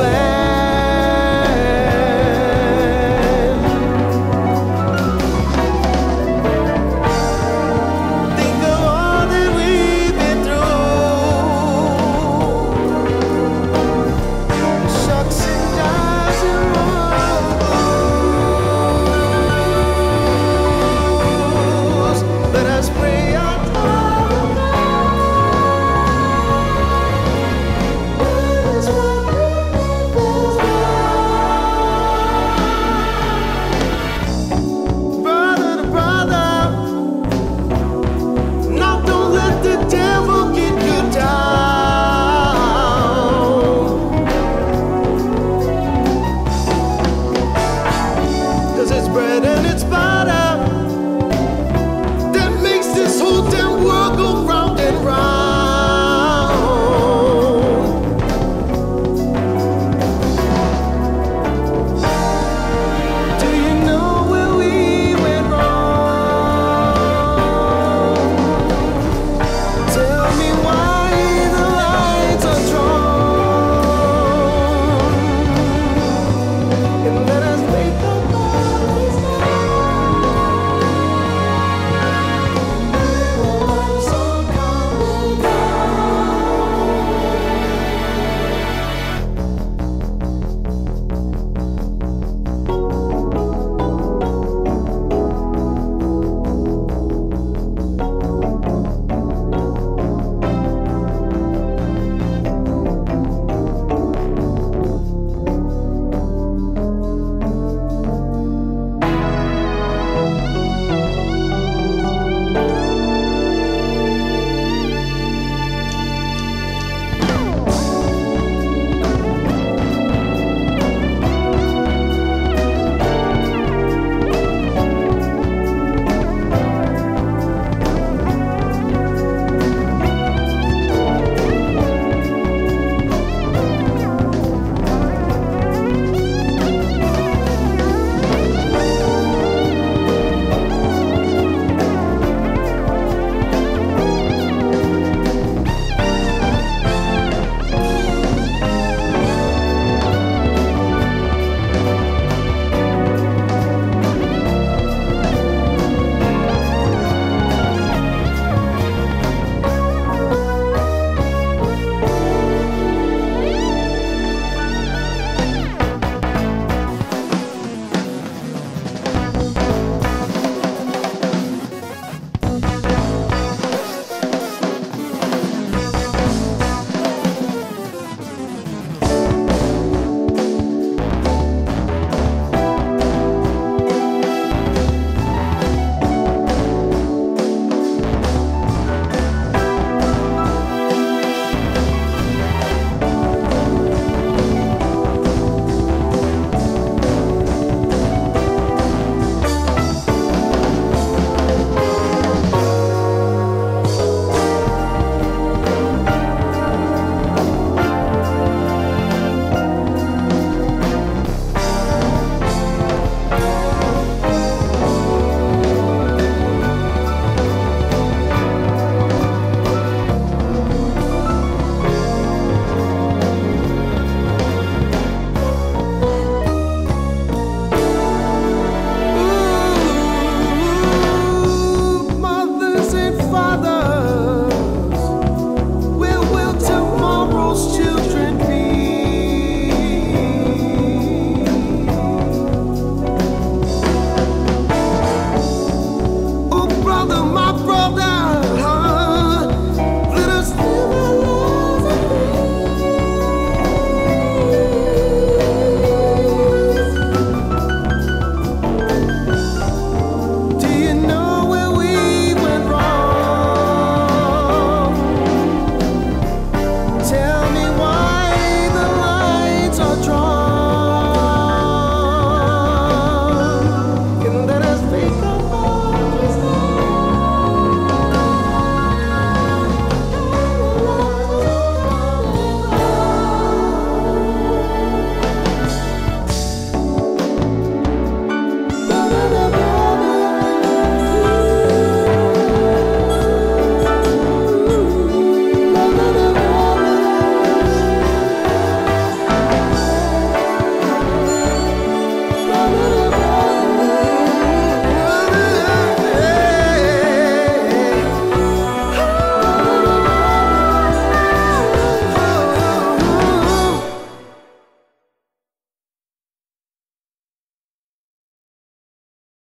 sand.